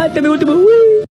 At kami ultimo. Woo!